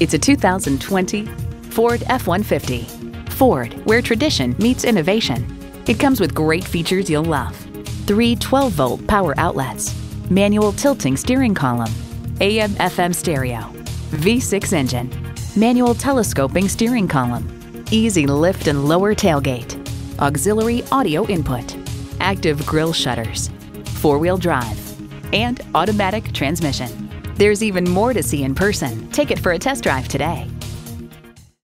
It's a 2020 Ford F-150. Ford, where tradition meets innovation. It comes with great features you'll love. Three 12-volt power outlets, manual tilting steering column, AM-FM stereo, V6 engine, manual telescoping steering column, easy lift and lower tailgate, auxiliary audio input, active grille shutters, four-wheel drive, and automatic transmission. There's even more to see in person. Take it for a test drive today.